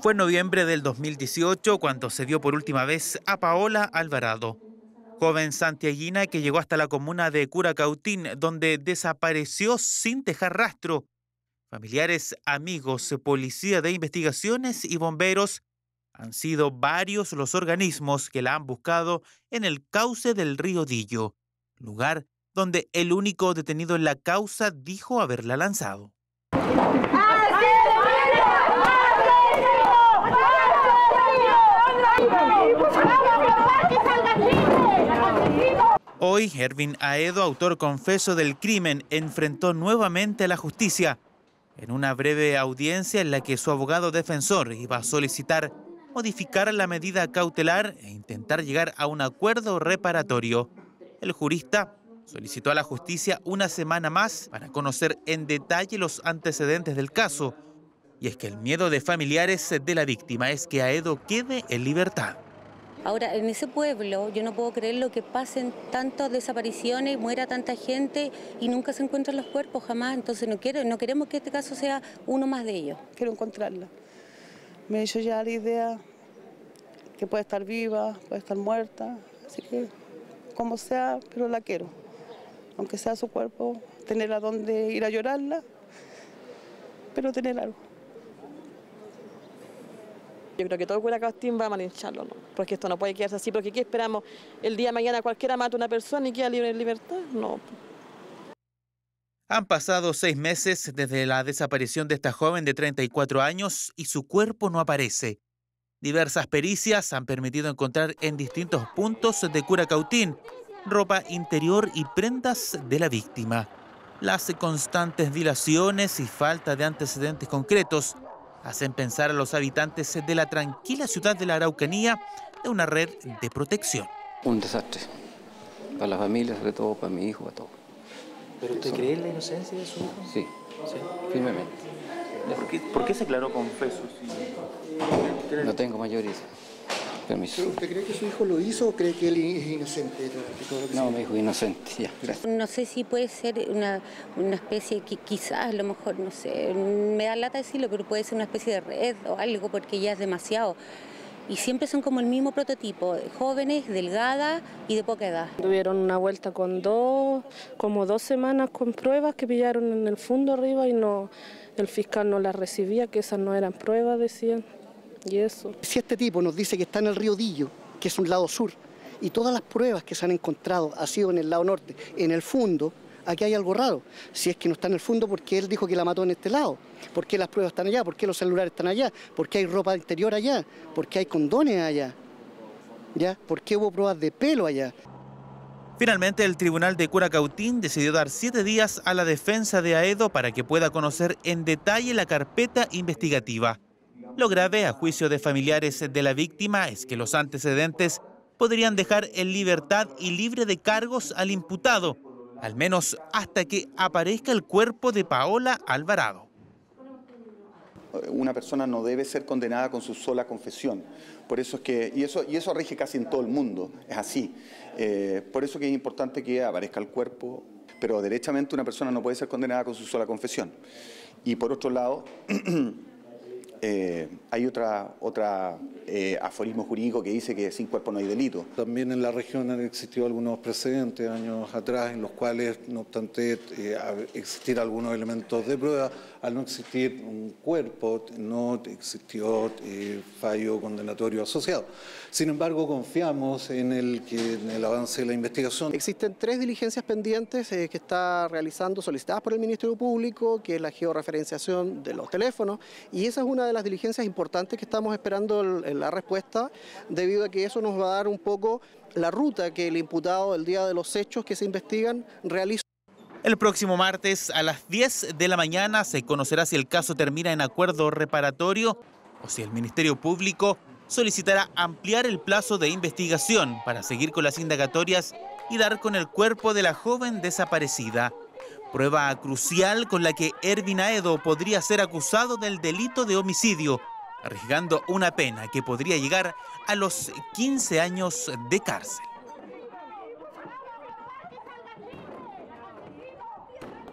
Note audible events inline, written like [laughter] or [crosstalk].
Fue en noviembre del 2018 cuando se dio por última vez a Paola Alvarado, joven santiaguina que llegó hasta la comuna de Curacautín, donde desapareció sin dejar rastro. Familiares, amigos, policía de investigaciones y bomberos han sido varios los organismos que la han buscado en el cauce del río Dillo, lugar donde el único detenido en la causa dijo haberla lanzado. Hoy, Ervin Aedo, autor confeso del crimen, enfrentó nuevamente a la justicia en una breve audiencia en la que su abogado defensor iba a solicitar modificar la medida cautelar e intentar llegar a un acuerdo reparatorio. El jurista solicitó a la justicia una semana más para conocer en detalle los antecedentes del caso. Y es que el miedo de familiares de la víctima es que Aedo quede en libertad. Ahora, en ese pueblo yo no puedo creer lo que pasen tantas desapariciones, muera tanta gente y nunca se encuentran los cuerpos jamás. Entonces no, quiero, no queremos que este caso sea uno más de ellos. Quiero encontrarla. Me he hecho ya la idea que puede estar viva, puede estar muerta, así que como sea, pero la quiero. Aunque sea su cuerpo, tener a dónde ir a llorarla, pero tener algo. Yo creo que todo el castín va a malincharlo, ¿no? porque esto no puede quedarse así, porque ¿qué esperamos? El día de mañana cualquiera mata a una persona y queda libre en libertad, no. Han pasado seis meses desde la desaparición de esta joven de 34 años y su cuerpo no aparece. Diversas pericias han permitido encontrar en distintos puntos de Curacautín ropa interior y prendas de la víctima. Las constantes dilaciones y falta de antecedentes concretos hacen pensar a los habitantes de la tranquila ciudad de la Araucanía de una red de protección. Un desastre. Para la familia, sobre todo para mi hijo, para todo. ¿Pero usted cree en la inocencia de su hijo? Sí, sí. firmemente. ¿Por qué, se declaró confeso? No tengo mayoría. Permiso. ¿Usted cree que su hijo lo hizo o cree que él es inocente? no, mi hijo inocente, ya, gracias. No sé si puede ser una, una especie, que quizás a lo mejor, no sé, me da lata decirlo, pero puede ser una especie de red o algo, porque ya es demasiado y siempre son como el mismo prototipo, jóvenes, delgadas y de poca edad. Tuvieron una vuelta con dos, como dos semanas con pruebas que pillaron en el fondo arriba y no, el fiscal no las recibía, que esas no eran pruebas, decían, y eso. Si este tipo nos dice que está en el río Dillo, que es un lado sur, y todas las pruebas que se han encontrado ha sido en el lado norte, en el fondo, aquí hay algo raro. Si es que no está en el fondo, porque él dijo que la mató en este lado? ¿Por qué las pruebas están allá? ¿Por qué los celulares están allá? ¿Por qué hay ropa interior allá? ¿Por qué hay condones allá? ¿Ya? ¿Por qué hubo pruebas de pelo allá? Finalmente, el Tribunal de Curacautín decidió dar siete días a la defensa de Aedo para que pueda conocer en detalle la carpeta investigativa. Lo grave, a juicio de familiares de la víctima, es que los antecedentes podrían dejar en libertad y libre de cargos al imputado, al menos hasta que aparezca el cuerpo de Paola Alvarado. Una persona no debe ser condenada con su sola confesión. Por eso es que, y eso, y eso rige casi en todo el mundo, es así. Eh, por eso que es importante que aparezca el cuerpo, pero derechamente una persona no puede ser condenada con su sola confesión. Y por otro lado, [clears throat] Eh, hay otra, otra eh, aforismo jurídico que dice que sin cuerpo no hay delito. También en la región han existido algunos precedentes años atrás en los cuales, no obstante eh, existir algunos elementos de prueba, al no existir un cuerpo, no existió fallo condenatorio asociado. Sin embargo, confiamos en el, que, en el avance de la investigación. Existen tres diligencias pendientes que está realizando, solicitadas por el Ministerio Público, que es la georreferenciación de los teléfonos, y esa es una de las diligencias importantes que estamos esperando la respuesta, debido a que eso nos va a dar un poco la ruta que el imputado el día de los hechos que se investigan realizó. El próximo martes a las 10 de la mañana se conocerá si el caso termina en acuerdo reparatorio o si el Ministerio Público solicitará ampliar el plazo de investigación para seguir con las indagatorias y dar con el cuerpo de la joven desaparecida prueba crucial con la que Ervin Aedo podría ser acusado del delito de homicidio, arriesgando una pena que podría llegar a los 15 años de cárcel.